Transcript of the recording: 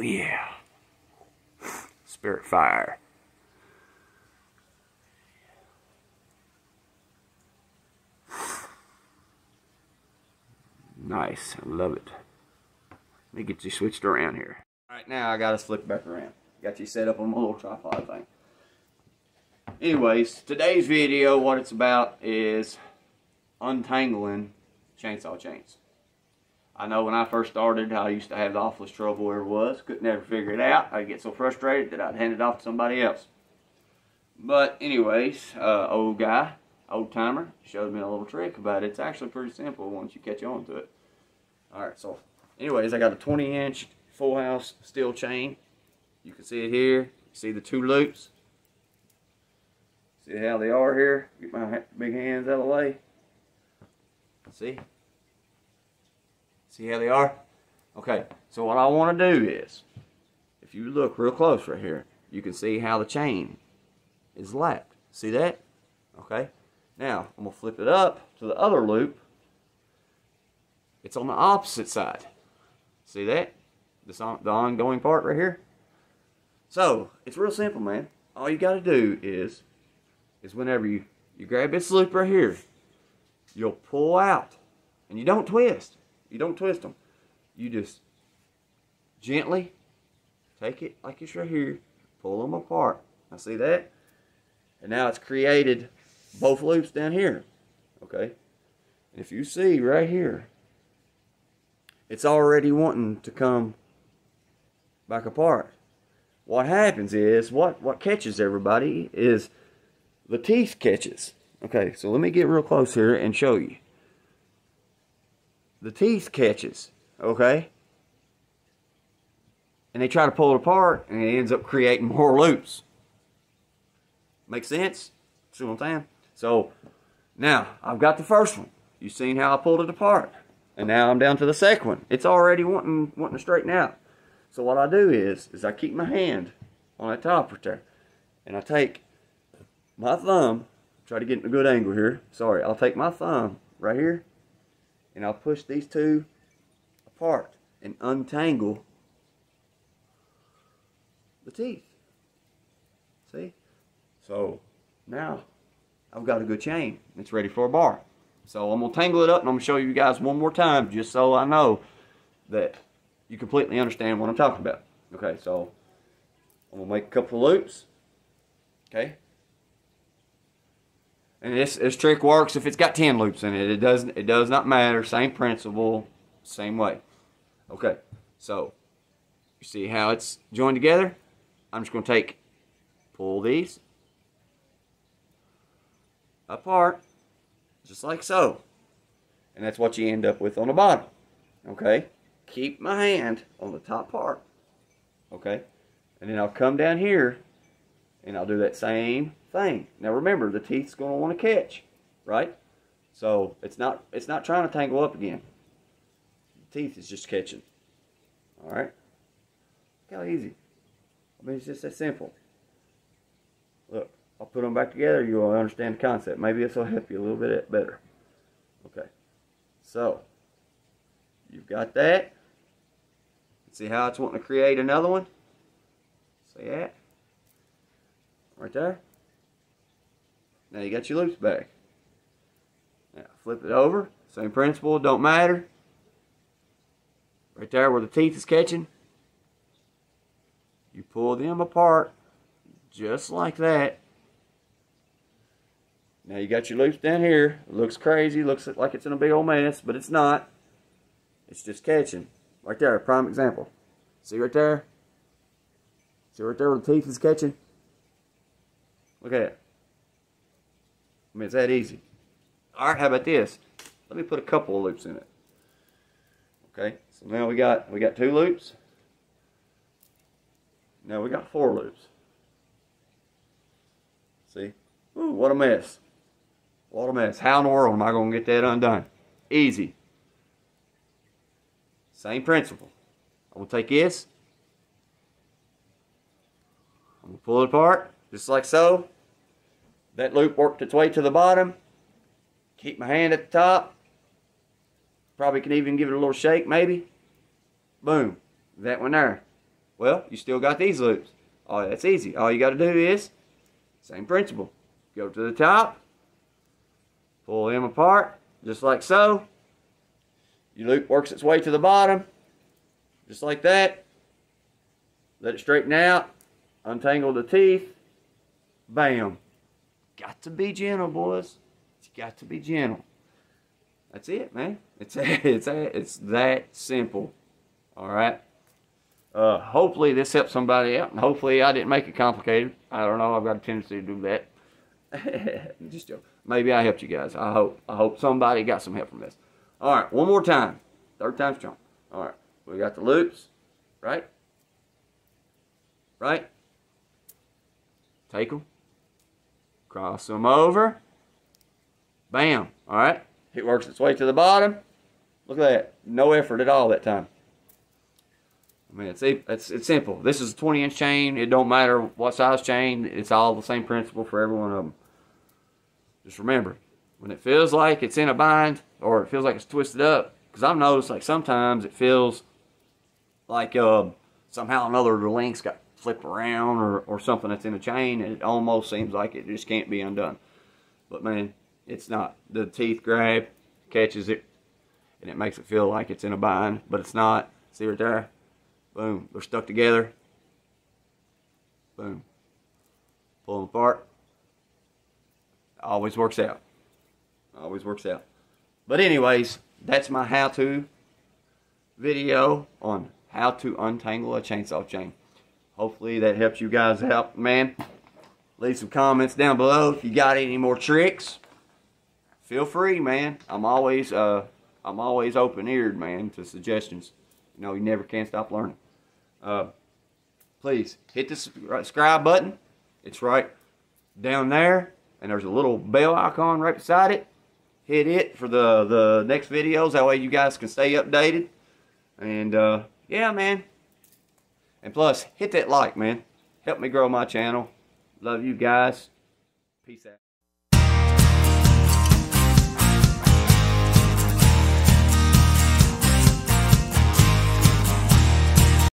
Oh yeah. Spirit fire. Nice. I love it. Let me get you switched around here. Alright, now I got us flipped back around. Got you set up on my little tripod thing. Anyways, today's video, what it's about is untangling chainsaw chains. I know when I first started, I used to have the awfulest trouble where it was. Couldn't ever figure it out. I'd get so frustrated that I'd hand it off to somebody else. But anyways, uh, old guy, old timer, showed me a little trick about it. It's actually pretty simple once you catch on to it. Alright, so anyways, I got a 20 inch full house steel chain. You can see it here. See the two loops. See how they are here? Get my big hands out of the way. See? See how they are? Okay, so what I want to do is, if you look real close right here, you can see how the chain is lapped. See that? Okay. Now, I'm going to flip it up to the other loop. It's on the opposite side. See that? This on, the ongoing part right here. So, it's real simple, man. All you got to do is, is whenever you, you grab this loop right here, you'll pull out. And you don't twist. You don't twist them. You just gently take it like it's right here, pull them apart. Now see that? And now it's created both loops down here. Okay? And if you see right here, it's already wanting to come back apart. What happens is, what, what catches everybody is the teeth catches. Okay, so let me get real close here and show you the teeth catches, okay? And they try to pull it apart, and it ends up creating more loops. Make sense? See what I'm saying? So, now, I've got the first one. You've seen how I pulled it apart. And now I'm down to the second one. It's already wanting, wanting to straighten out. So what I do is, is I keep my hand on that top right there. And I take my thumb, try to get in a good angle here. Sorry, I'll take my thumb right here and I'll push these two apart and untangle the teeth. See? So now I've got a good chain. It's ready for a bar. So I'm going to tangle it up and I'm going to show you guys one more time just so I know that you completely understand what I'm talking about. Okay, so I'm going to make a couple of loops. Okay, and this, this trick works if it's got 10 loops in it. It doesn't it does not matter. Same principle, same way. Okay, so you see how it's joined together? I'm just going to take, pull these apart, just like so. And that's what you end up with on the bottom. Okay, keep my hand on the top part. Okay, and then I'll come down here and I'll do that same thing. Now remember, the teeth's going to want to catch, right? So it's not it's not trying to tangle up again. The teeth is just catching. All right. Look how easy. I mean, it's just that simple. Look, I'll put them back together. You'll understand the concept. Maybe this will help you a little bit better. Okay. So you've got that. See how it's wanting to create another one? See that? Right there. Now you got your loops back. Now flip it over. Same principle, don't matter. Right there where the teeth is catching. You pull them apart just like that. Now you got your loops down here. It looks crazy, looks like it's in a big old mess, but it's not. It's just catching. Right there, prime example. See right there? See right there where the teeth is catching? Look at it. I mean, it's that easy. All right, how about this? Let me put a couple of loops in it. Okay, so now we got we got two loops. Now we got four loops. See? Ooh, what a mess. What a mess. How in the world am I going to get that undone? Easy. Same principle. I'm going to take this. I'm going to pull it apart, just like so. That loop worked its way to the bottom. Keep my hand at the top. Probably can even give it a little shake, maybe. Boom. That one there. Well, you still got these loops. Oh, that's easy. All you got to do is, same principle. Go to the top, pull them apart, just like so. Your loop works its way to the bottom, just like that. Let it straighten out, untangle the teeth, bam. Got to be gentle, boys. You got to be gentle. That's it, man. It's it's it's that simple. All right. Uh, hopefully this helps somebody out, hopefully I didn't make it complicated. I don't know. I've got a tendency to do that. Just joke. Maybe I helped you guys. I hope. I hope somebody got some help from this. All right, one more time. Third time's charm. All right, we got the loops, right? Right. Take them. Cross them over. Bam. All right. It works its way to the bottom. Look at that. No effort at all that time. I mean, it's, it's, it's simple. This is a 20 inch chain. It don't matter what size chain. It's all the same principle for every one of them. Just remember, when it feels like it's in a bind or it feels like it's twisted up, because I've noticed like sometimes it feels like uh, somehow another the links got flipped around or, or something that's in a chain and it almost seems like it just can't be undone. But man, it's not. The teeth grab, catches it, and it makes it feel like it's in a bind, but it's not. See right there? Boom. They're stuck together. Boom. Pull them apart. Always works out. Always works out. But anyways, that's my how-to video on how to untangle a chainsaw chain. Hopefully that helps you guys out, man. Leave some comments down below if you got any more tricks. Feel free, man. I'm always uh I'm always open-eared, man, to suggestions. You know, you never can stop learning. Uh, please hit the subscribe button. It's right down there, and there's a little bell icon right beside it. Hit it for the the next videos. That way you guys can stay updated. And uh, yeah, man. And plus, hit that like, man. Help me grow my channel. Love you guys. Peace out.